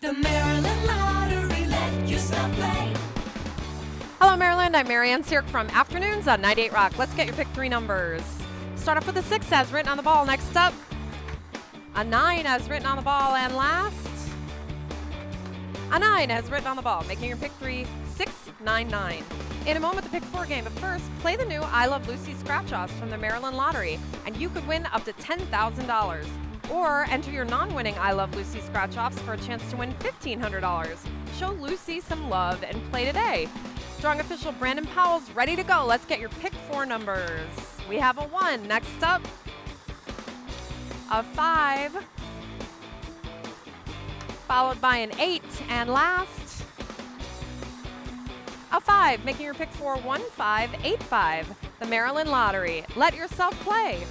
The Maryland Lottery let play. Hello, Maryland. I'm Marianne Sirk from Afternoons on 98 Rock. Let's get your pick three numbers. Start off with a six as written on the ball. Next up, a nine as written on the ball. And last, a nine as written on the ball, making your pick three six nine nine. In a moment, the pick four game. But first, play the new I Love Lucy scratch offs from the Maryland Lottery, and you could win up to $10,000. Or enter your non winning I Love Lucy scratch offs for a chance to win $1,500. Show Lucy some love and play today. Strong official Brandon Powell's ready to go. Let's get your pick four numbers. We have a one. Next up, a five, followed by an eight, and last, a five, making your pick four one five eight five. The Maryland Lottery. Let yourself play.